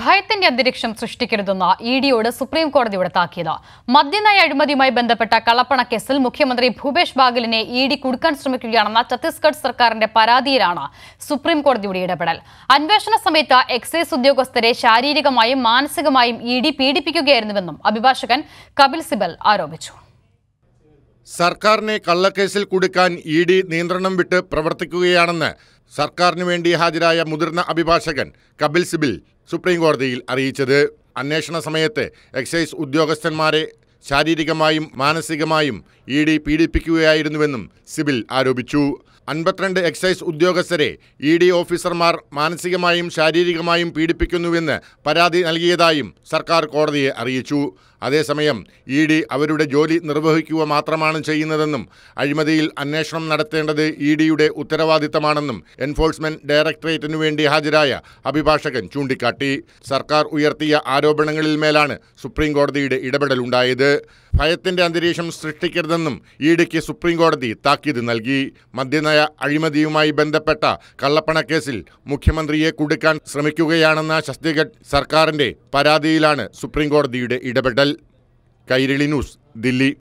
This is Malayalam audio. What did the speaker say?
ഭയത്തിന്റെ അന്തരീക്ഷം സൃഷ്ടിക്കരുതെന്ന് ഇ ഡിയോട് സുപ്രീം കോടതി താക്കീത്. മദ്യനയ അഴിമതിയുമായി ബന്ധപ്പെട്ട കള്ളപ്പണ കേസിൽ മുഖ്യമന്ത്രി ഭൂപേഷ് ബാഗലിനെ ഇ ഡി കുടുക്കാൻ ശ്രമിക്കുകയാണെന്ന ഛത്തീസ്ഗഡ് സർക്കാരിന്റെ പരാതിയിലാണ് സുപ്രീം കോടതിയുടെ ഇടപെടൽ. അന്വേഷണ സമയത്ത് എക്സൈസ് ഉദ്യോഗസ്ഥരെ ശാരീരികമായും മാനസികമായും ഇ ഡി പീഡിപ്പിക്കുകയായിരുന്നുവെന്നും അഭിഭാഷകൻ കപിൽ സിബൽ ആരോപിച്ചു. സർക്കാരിനെ കള്ളക്കേസിൽ കുടുക്കാൻ ഇ ഡി നിയന്ത്രണം വിട്ട് പ്രവർത്തിക്കുകയാണെന്ന് സർക്കാരിന് വേണ്ടി ഹാജരായ മുതിർന്ന അഭിഭാഷകൻ കപിൽ സിബിൽ സുപ്രീം കോടതിയിൽ അറിയിച്ചത്. അന്വേഷണ സമയത്ത് എക്സൈസ് ഉദ്യോഗസ്ഥന്മാരെ ശാരീരികമായും മാനസികമായും ഇ ഡി പീഡിപ്പിക്കുകയായിരുന്നുവെന്നും സിബിൽ ആരോപിച്ചു. അൻപത്തിരണ്ട് എക്സൈസ് ഉദ്യോഗസ്ഥരെ ഇ ഡി ഓഫീസർമാർ മാനസികമായും ശാരീരികമായും പീഡിപ്പിക്കുന്നുവെന്ന് പരാതി നൽകിയതായും സർക്കാർ കോടതിയെ അറിയിച്ചു. അതേസമയം ഇ ഡി അവരുടെ ജോലി നിർവഹിക്കുക മാത്രമാണ് ചെയ്യുന്നതെന്നും അഴിമതിയിൽ അന്വേഷണം നടത്തേണ്ടത് ഇ ഡിയുടെ ഉത്തരവാദിത്തമാണെന്നും എൻഫോഴ്സ്മെന്റ് ഡയറക്ടറേറ്റിനു വേണ്ടി ഹാജരായ അഭിഭാഷകൻ ചൂണ്ടിക്കാട്ടി. സർക്കാർ ഉയർത്തിയ ആരോപണങ്ങളിൽ മേലാണ് സുപ്രീം കോടതിയുടെ ഇടപെടലുണ്ടായത്. ഭയത്തിന്റെ അന്തരീക്ഷം സൃഷ്ടിക്കരുതെന്നും ഇ ഡിക്ക് സുപ്രീം കോടതി താക്കീത് നൽകി. മദ്യനയ അഴിമതിയുമായി ബന്ധപ്പെട്ട കള്ളപ്പണക്കേസിൽ മുഖ്യമന്ത്രിയെ കുടുക്കാൻ ശ്രമിക്കുകയാണെന്ന ഛത്തീസ്ഗഡ് സർക്കാരിന്റെ പരാതിയിലാണ് സുപ്രീംകോടതിയുടെ ഇടപെടൽ. കൈരളി ന്യൂസ് ദില്ലി.